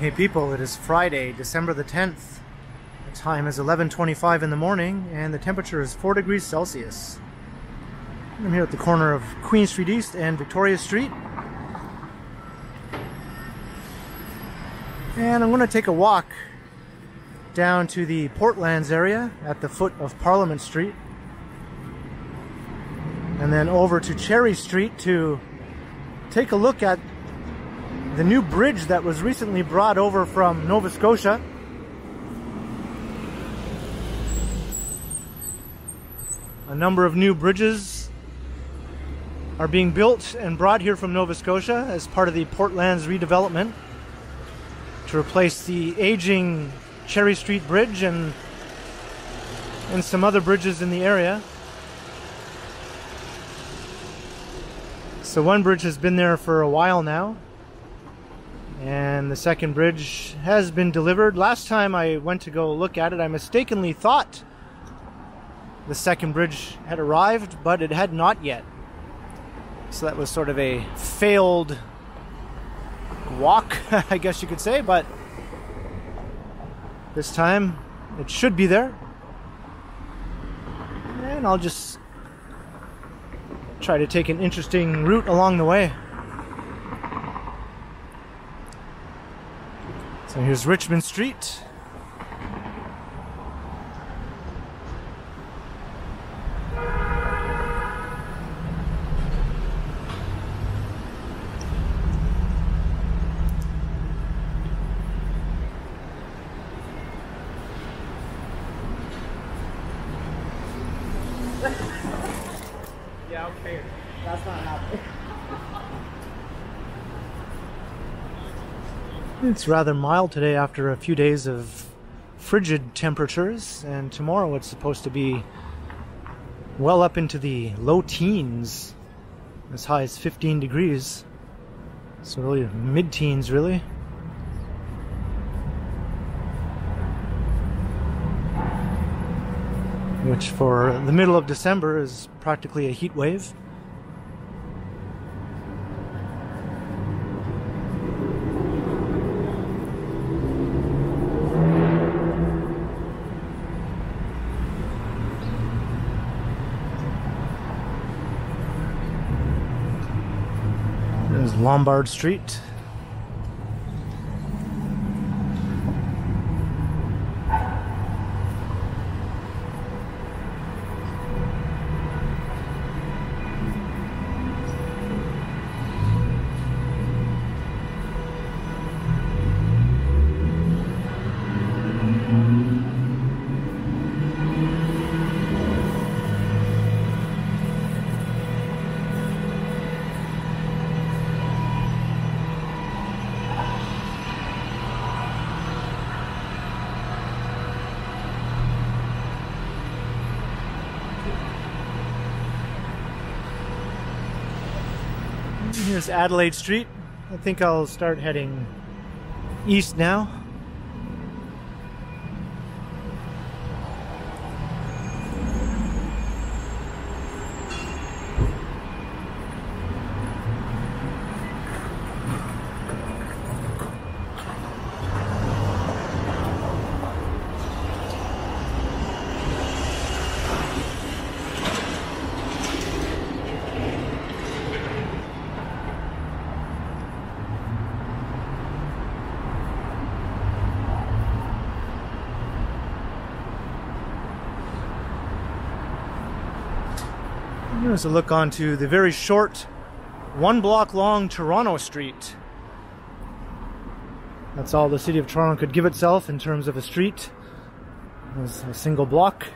Hey people, it is Friday, December the 10th. The time is 11:25 in the morning and the temperature is 4 degrees Celsius. I'm here at the corner of Queen Street East and Victoria Street. And I'm going to take a walk down to the Portlands area at the foot of Parliament Street. And then over to Cherry Street to take a look at the new bridge that was recently brought over from Nova Scotia. A number of new bridges are being built and brought here from Nova Scotia as part of the Portlands redevelopment to replace the aging Cherry Street Bridge and and some other bridges in the area. So one bridge has been there for a while now and the second bridge has been delivered. Last time I went to go look at it, I mistakenly thought the second bridge had arrived, but it had not yet. So that was sort of a failed walk, I guess you could say, but this time it should be there. And I'll just try to take an interesting route along the way. So here's Richmond Street. It's rather mild today after a few days of frigid temperatures, and tomorrow it's supposed to be well up into the low teens, as high as 15 degrees. So, really, mid teens, really. Which, for the middle of December, is practically a heat wave. There's Lombard Street. Here's Adelaide Street. I think I'll start heading east now. Here's a look onto the very short, one block long Toronto Street. That's all the city of Toronto could give itself in terms of a street. It's a single block.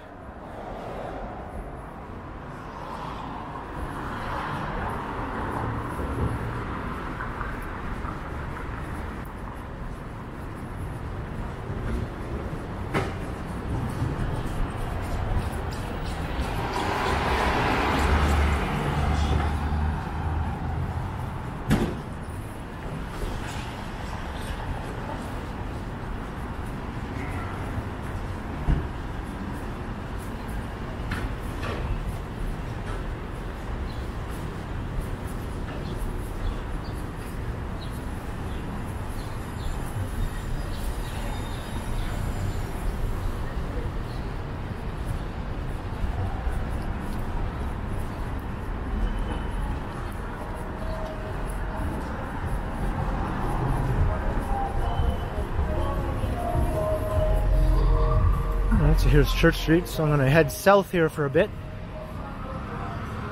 Here's Church Street, so I'm going to head south here for a bit.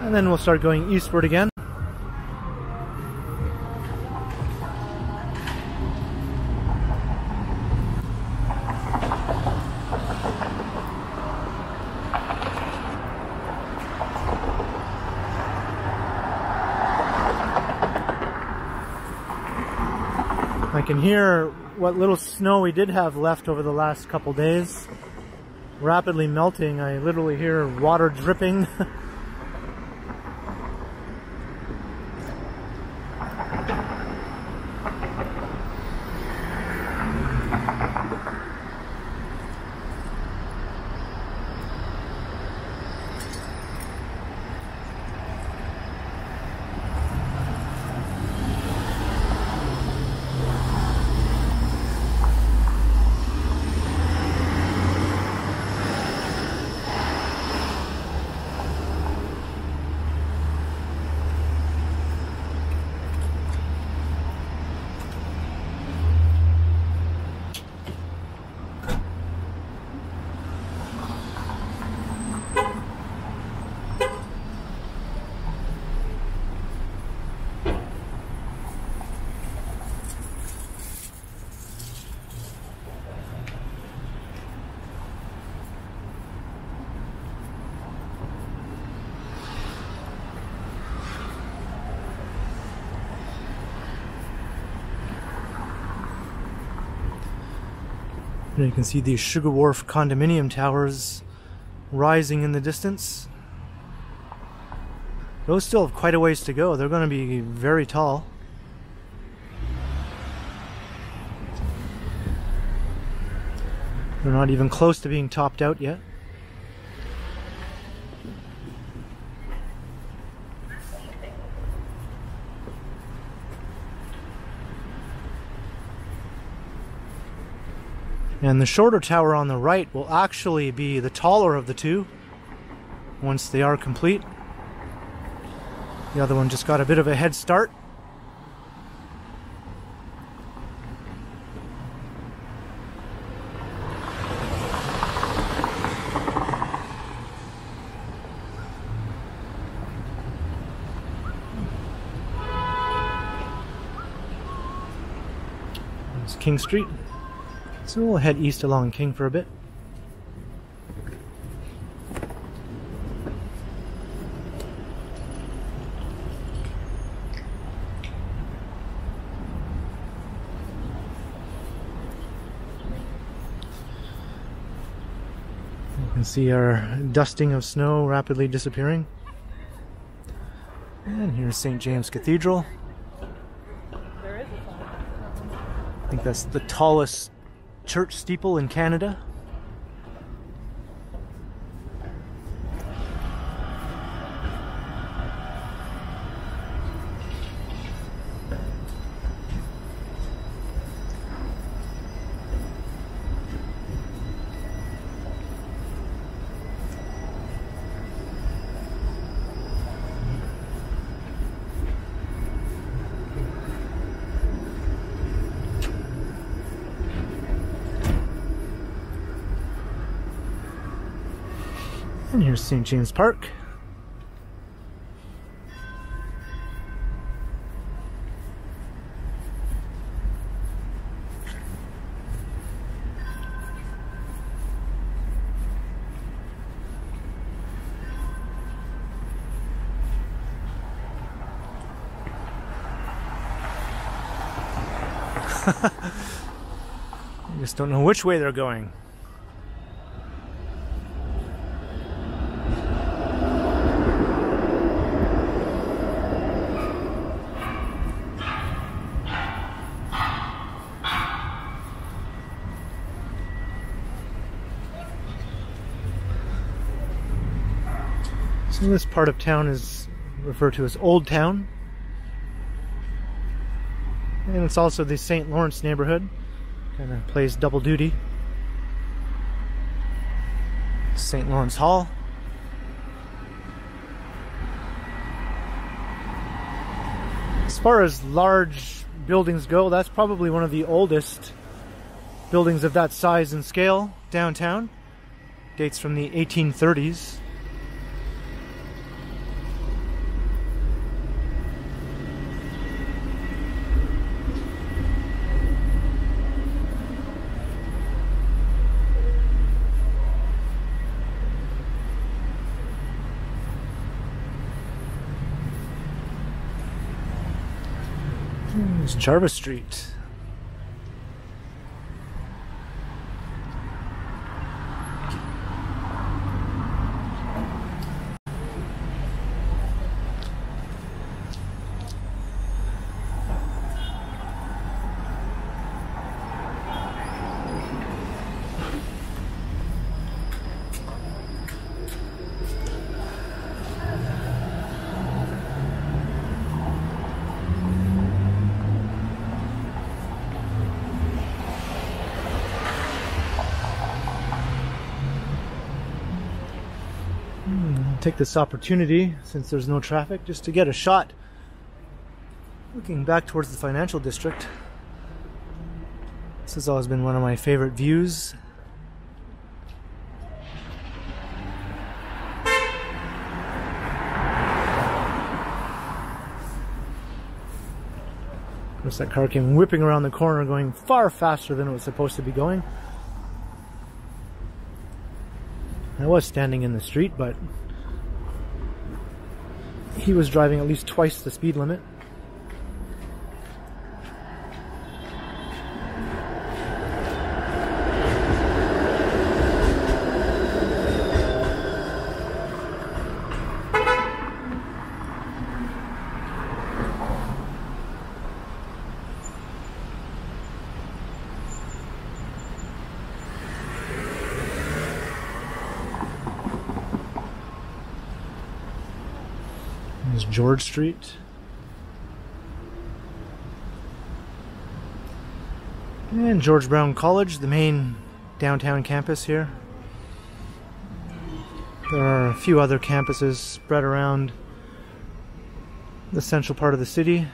And then we'll start going eastward again. I can hear what little snow we did have left over the last couple days rapidly melting. I literally hear water dripping. And you can see the Sugar Wharf condominium towers rising in the distance. Those still have quite a ways to go. They're going to be very tall. They're not even close to being topped out yet. And the shorter tower on the right will actually be the taller of the two once they are complete. The other one just got a bit of a head start. King Street. So we'll head east along King for a bit. You can see our dusting of snow rapidly disappearing. And here's St. James Cathedral. I think that's the tallest church steeple in Canada. St. James Park. I just don't know which way they're going. So this part of town is referred to as Old Town. And it's also the St. Lawrence neighborhood. Kind of plays double duty. St. Lawrence Hall. As far as large buildings go, that's probably one of the oldest buildings of that size and scale downtown. dates from the 1830s. It's Jarvis Street. Take this opportunity, since there's no traffic, just to get a shot looking back towards the financial district. This has always been one of my favorite views. Of course, that car came whipping around the corner going far faster than it was supposed to be going. I was standing in the street, but he was driving at least twice the speed limit. George Street. And George Brown College, the main downtown campus here. There are a few other campuses spread around the central part of the city.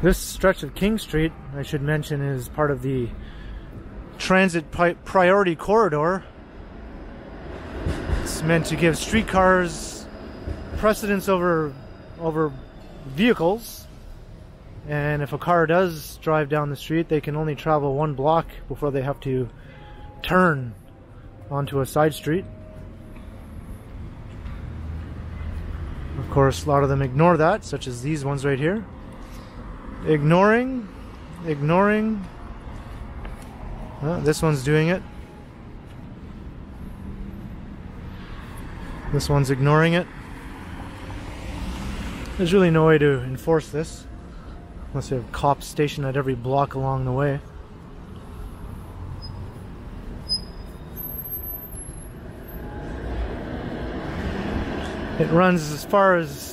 This stretch of King Street, I should mention, is part of the transit priority corridor. It's meant to give streetcars precedence over over vehicles. And if a car does drive down the street, they can only travel one block before they have to turn onto a side street. Of course, a lot of them ignore that, such as these ones right here ignoring, ignoring. this one's doing it. This one's ignoring it. There's really no way to enforce this unless you have cops stationed at every block along the way. It runs as far as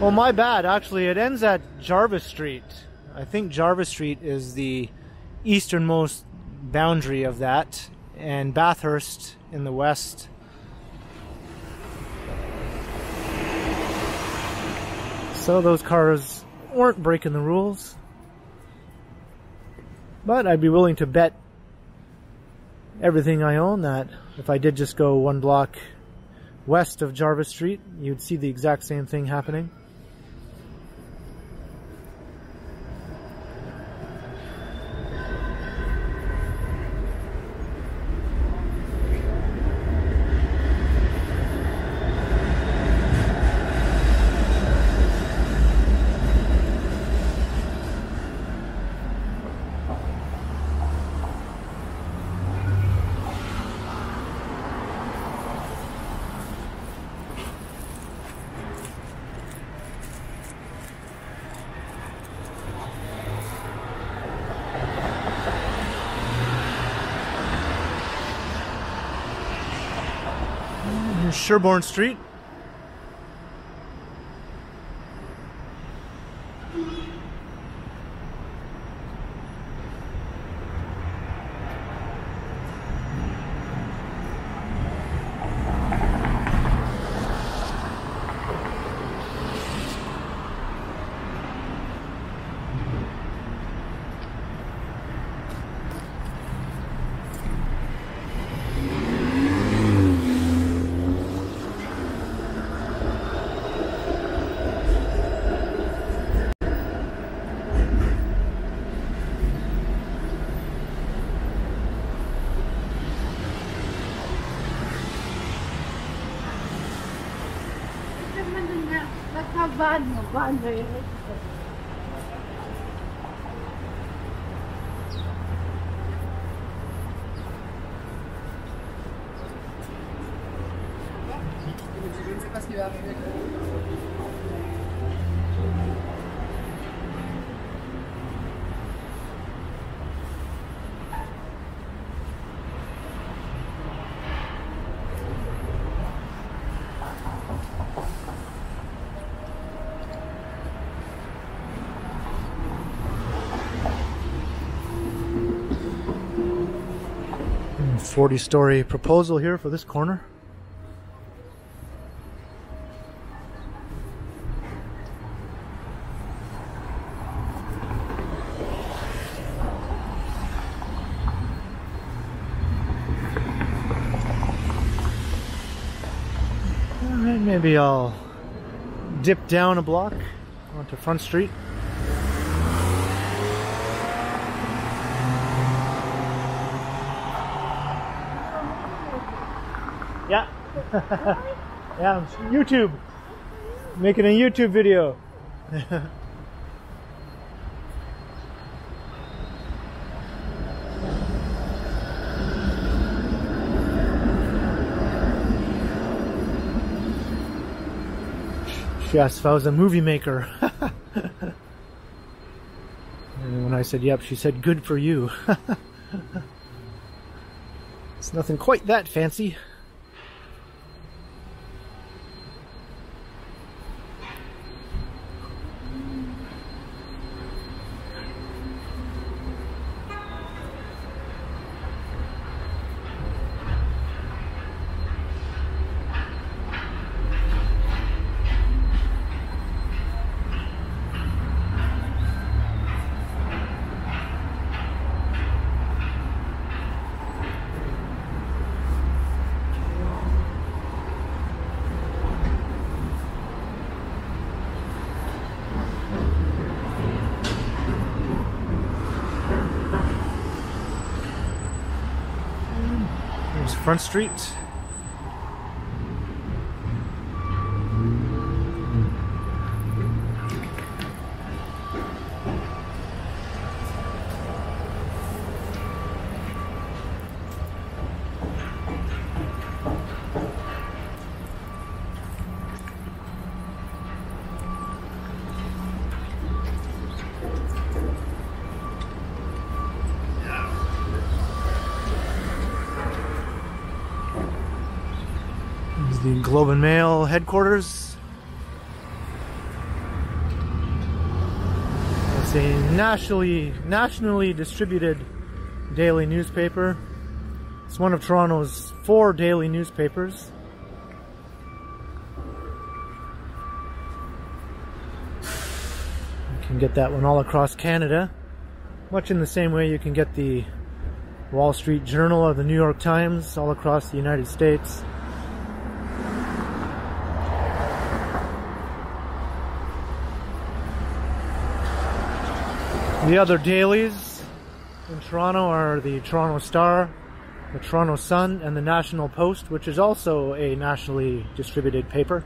well, my bad. Actually, it ends at Jarvis Street. I think Jarvis Street is the easternmost boundary of that, and Bathurst in the west. So those cars weren't breaking the rules. But I'd be willing to bet everything I own that if I did just go one block west of Jarvis Street, you'd see the exact same thing happening. Sherbourne Street. Van mo, 40 story proposal here for this corner. All right, maybe I'll dip down a block onto Front Street. Yeah. YouTube. Making a YouTube video. She asked if I was a movie maker. and when I said yep, she said good for you. it's nothing quite that fancy. There's Front Street. Globe and Mail headquarters. It's a nationally nationally distributed daily newspaper. It's one of Toronto's four daily newspapers. You can get that one all across Canada, much in the same way you can get the Wall Street Journal or the New York Times all across the United States. The other dailies in Toronto are the Toronto Star, the Toronto Sun, and the National Post, which is also a nationally distributed paper.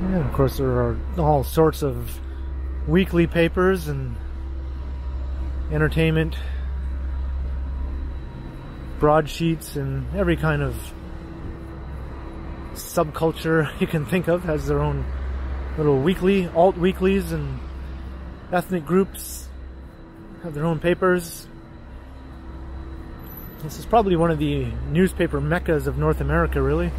And of course, there are all sorts of weekly papers and entertainment broadsheets and every kind of subculture you can think of has their own little weekly, alt weeklies, and ethnic groups have their own papers. This is probably one of the newspaper meccas of North America, really.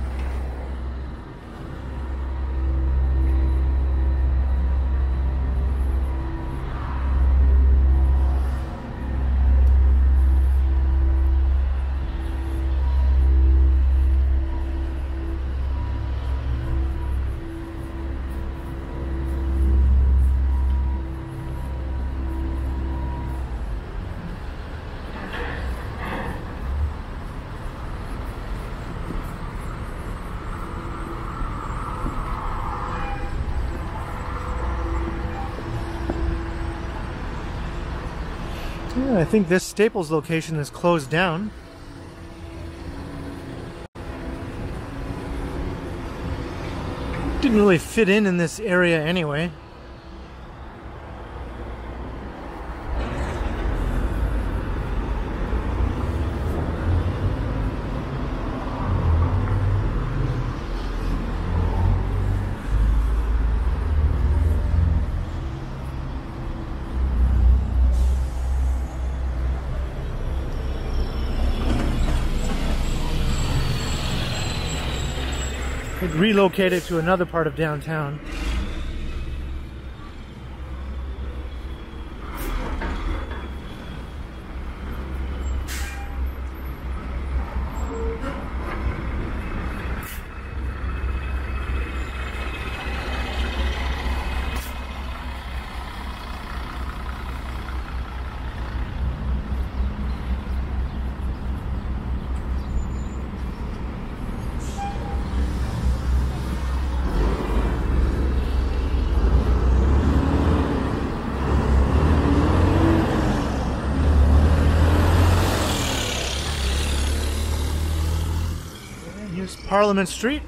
I think this Staples location is closed down. Didn't really fit in in this area anyway. Relocated to another part of downtown. Here's Parliament Street.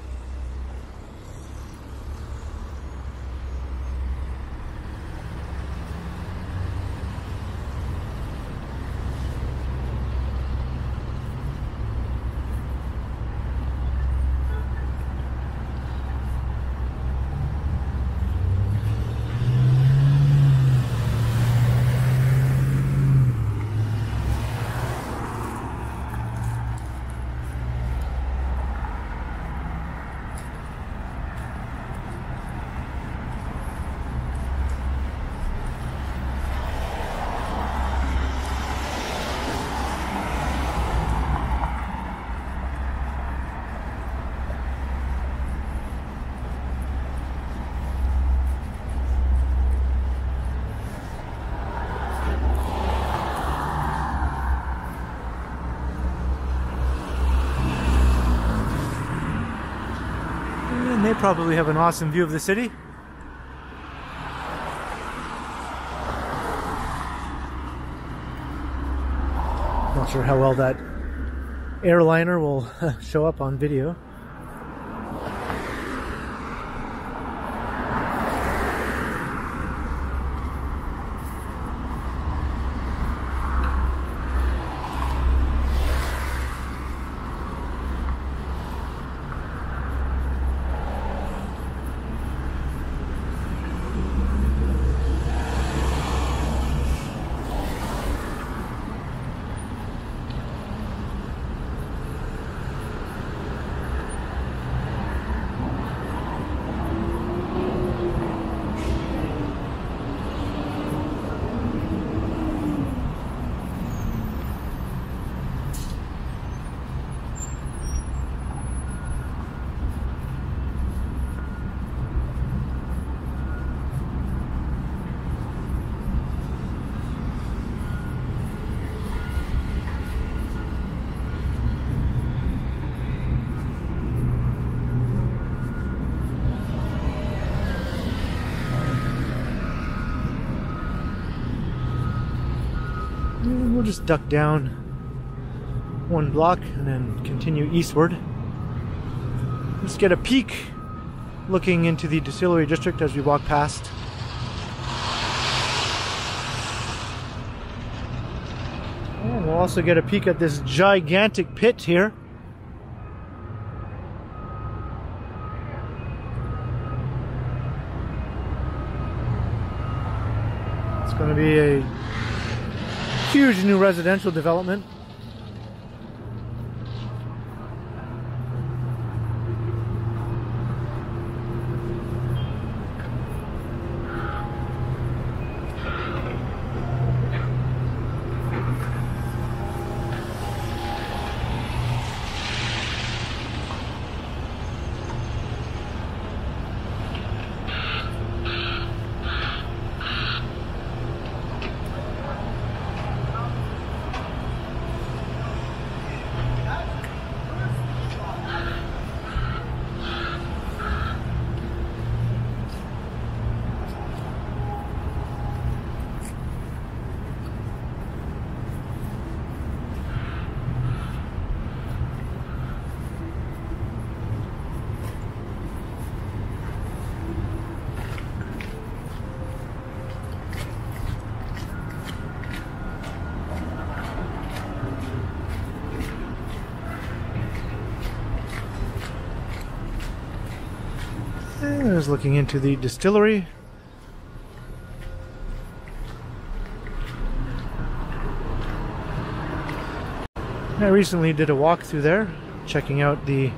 They probably have an awesome view of the city. Not sure how well that airliner will show up on video. Mm, we'll just duck down one block and then continue eastward. Just get a peek looking into the distillery district as we walk past. And we'll also get a peek at this gigantic pit here. It's going to be a huge new residential development. There's looking into the distillery. I recently did a walk through there, checking out the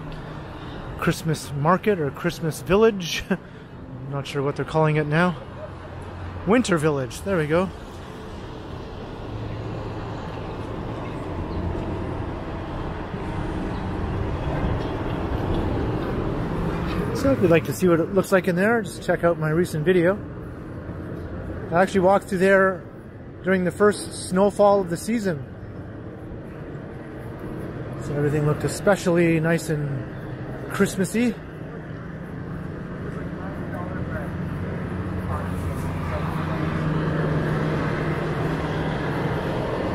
Christmas market or Christmas village. I'm not sure what they're calling it now. Winter Village, there we go. So if you'd like to see what it looks like in there, just check out my recent video. I actually walked through there during the first snowfall of the season. So everything looked especially nice and Christmassy.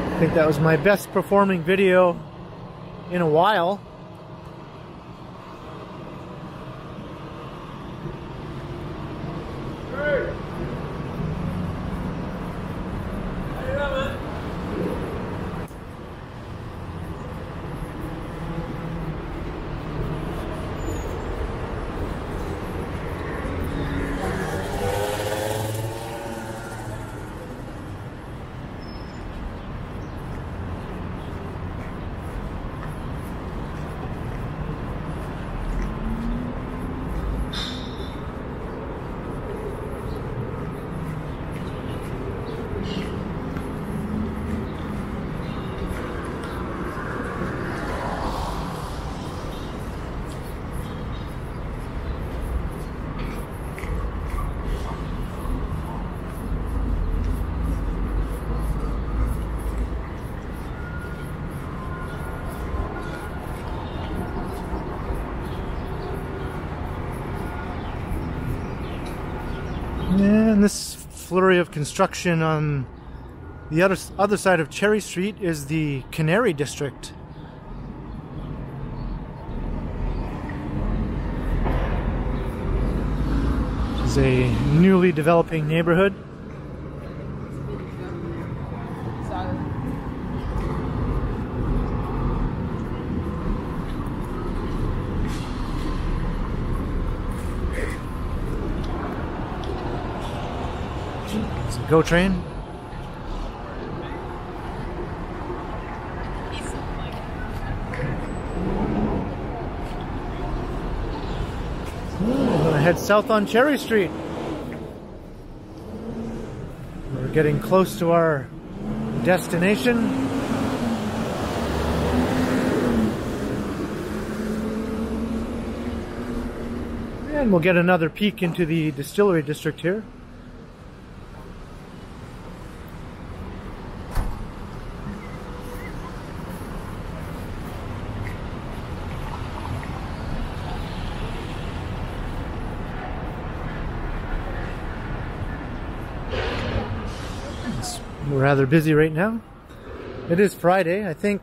I think that was my best performing video in a while. And this flurry of construction on the other other side of Cherry Street is the Canary District. Which is a newly developing neighborhood. GO train. Head south on Cherry Street. We're getting close to our destination. And we'll get another peek into the distillery district here. It's rather busy right now. It is Friday, I think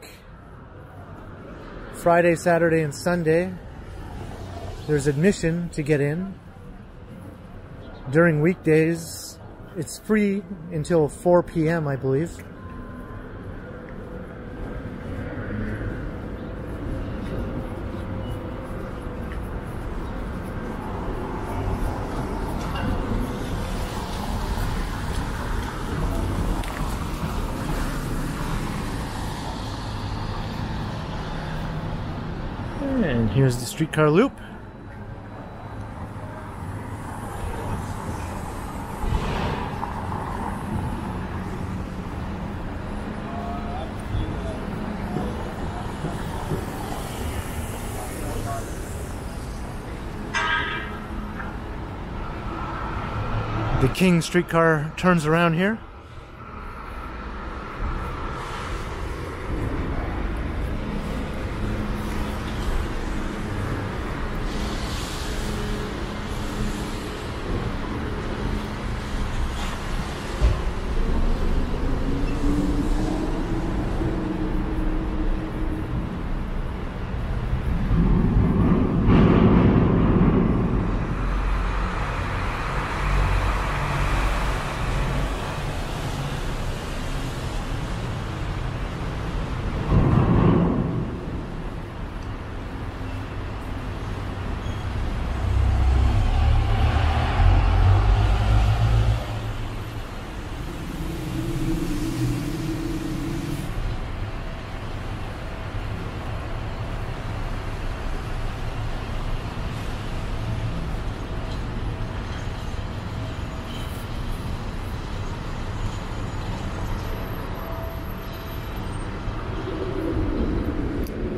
Friday, Saturday, and Sunday there's admission to get in. During weekdays, it's free until 4 p.m., I believe. Streetcar loop. The King streetcar turns around here.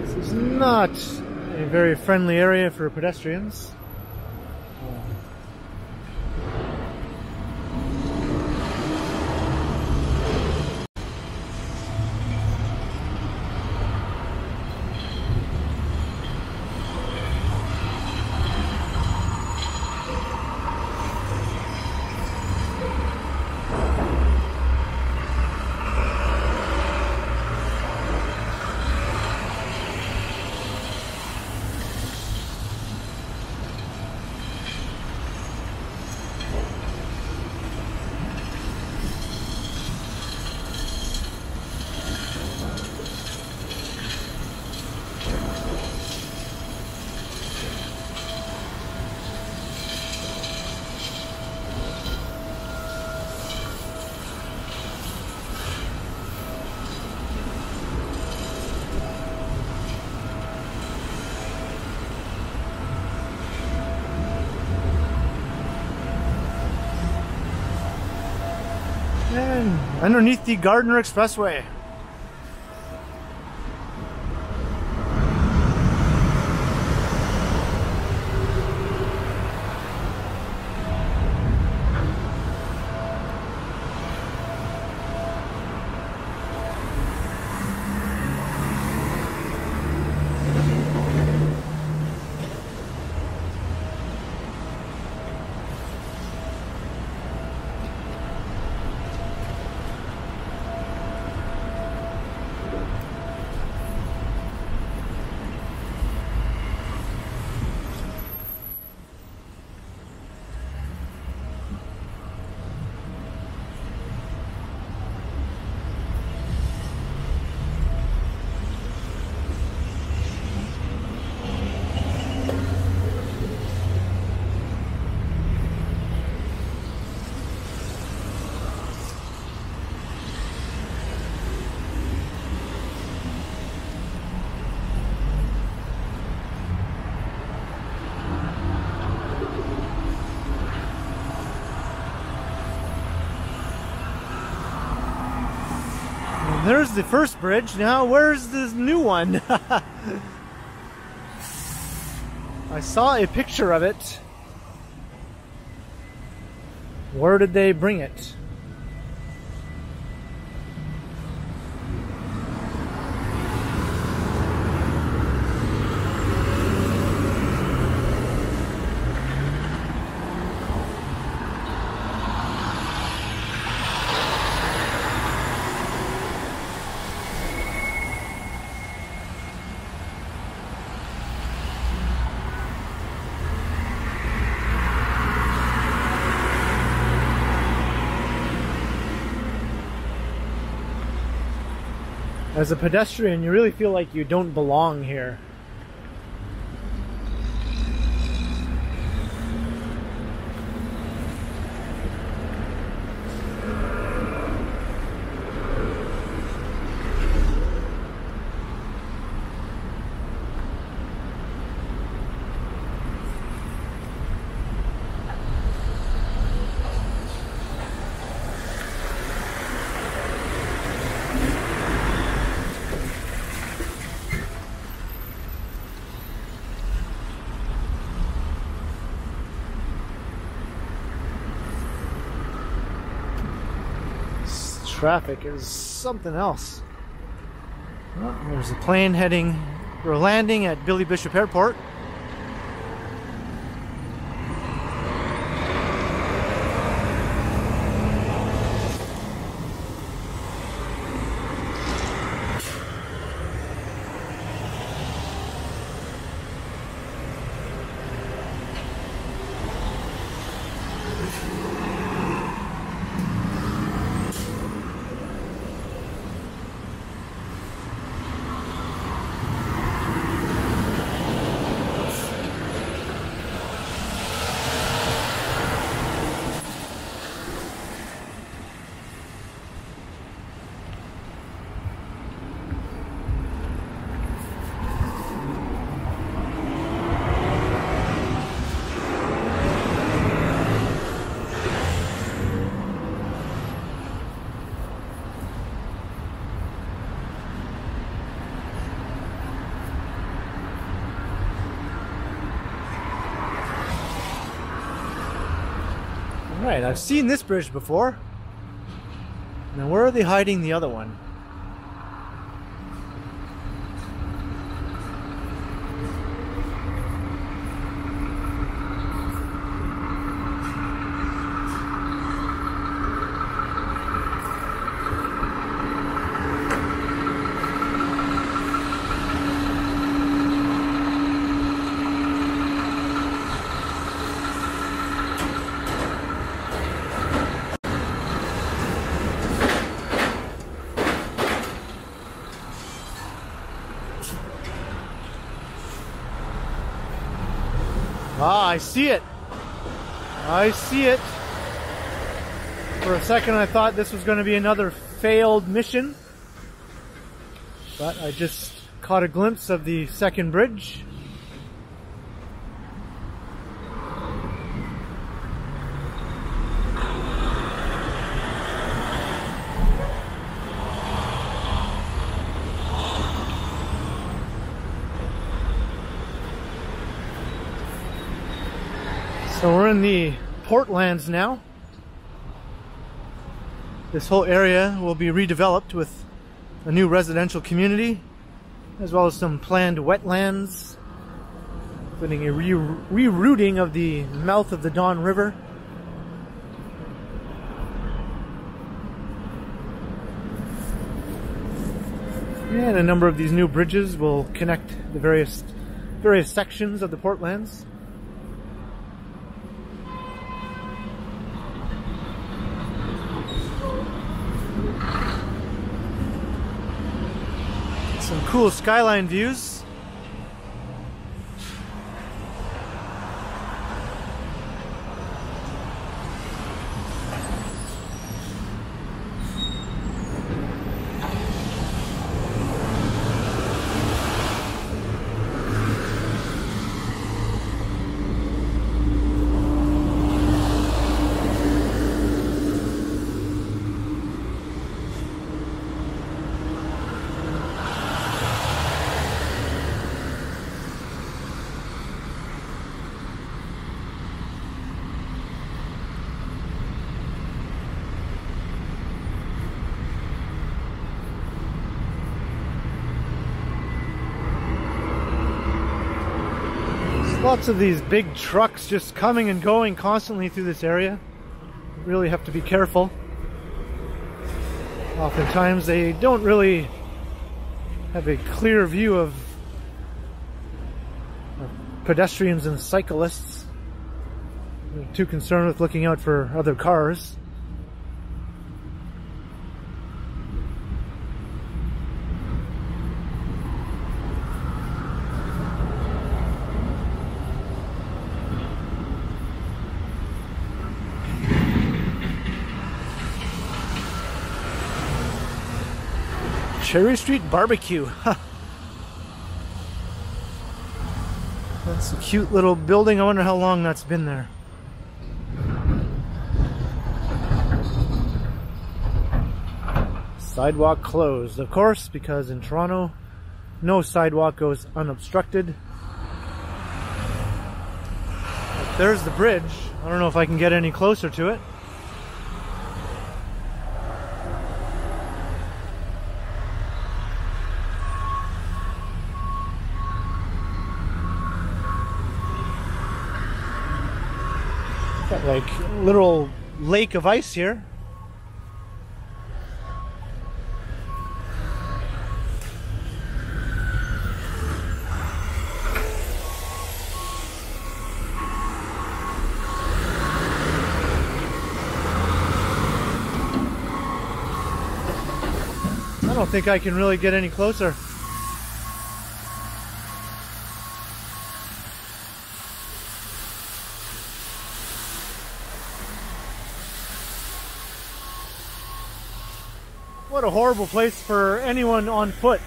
This is not a very friendly area for pedestrians. And underneath the Gardiner Expressway. There's the first bridge. Now, where's this new one? I saw a picture of it. Where did they bring it? As a pedestrian, you really feel like you don't belong here. Traffic is something else. Well, there's a plane heading or landing at Billy Bishop Airport. Right, I've seen this bridge before. Now where are they hiding the other one? Ah, I see it. I see it. For a second I thought this was going to be another failed mission. But I just caught a glimpse of the second bridge. In the Portlands now. This whole area will be redeveloped with a new residential community, as well as some planned wetlands, including a re rerouting of the mouth of the Don River. And a number of these new bridges will connect the various various sections of the Portlands. Some cool skyline views. Lots of these big trucks just coming and going constantly through this area. Really have to be careful. Oftentimes they don't really have a clear view of, of pedestrians and cyclists. They're too concerned with looking out for other cars. Cherry Street Barbecue. That's a cute little building. I wonder how long that's been there. Sidewalk closed, of course, because in Toronto, no sidewalk goes unobstructed. But there's the bridge. I don't know if I can get any closer to it. like literal lake of ice here. I don't think I can really get any closer. What a horrible place for anyone on foot.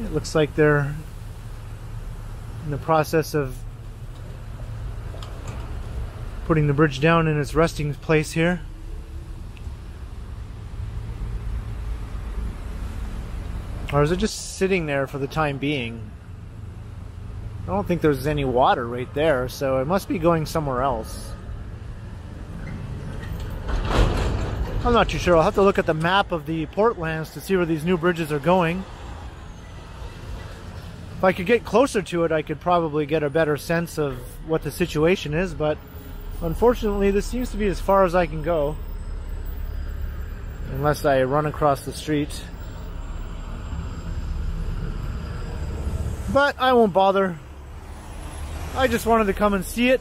It looks like they're in the process of putting the bridge down in its resting place here. Or is it just sitting there for the time being? I don't think there's any water right there, so it must be going somewhere else. I'm not too sure. I'll have to look at the map of the Portlands to see where these new bridges are going. If I could get closer to it, I could probably get a better sense of what the situation is, but unfortunately, this seems to be as far as I can go. Unless I run across the street. But I won't bother. I just wanted to come and see it.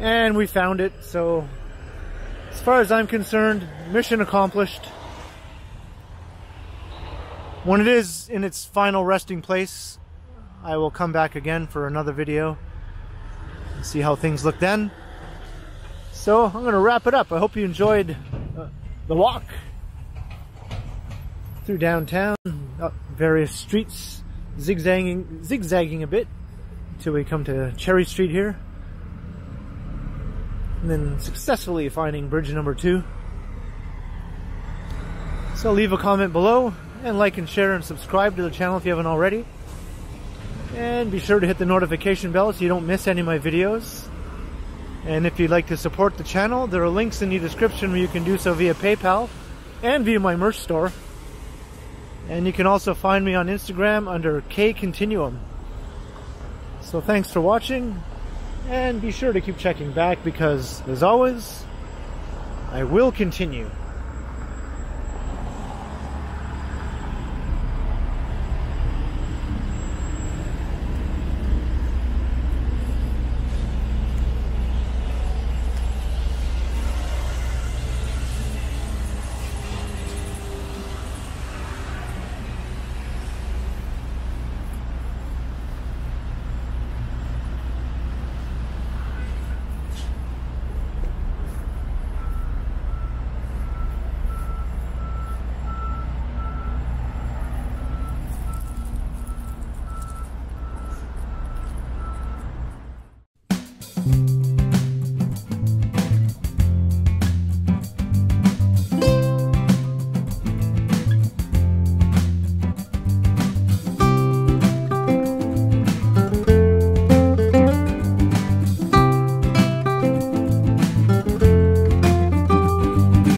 And we found it, so as far as I'm concerned, mission accomplished. When it is in its final resting place, I will come back again for another video and see how things look then. So I'm going to wrap it up. I hope you enjoyed uh, the walk through downtown, up various streets, zigzagging, zigzagging a bit until we come to Cherry Street here. And then successfully finding bridge number two. So leave a comment below and like and share and subscribe to the channel if you haven't already. And be sure to hit the notification bell so you don't miss any of my videos. And if you'd like to support the channel, there are links in the description where you can do so via PayPal and via my merch store. And you can also find me on Instagram under K Continuum. So thanks for watching, and be sure to keep checking back because, as always, I will continue.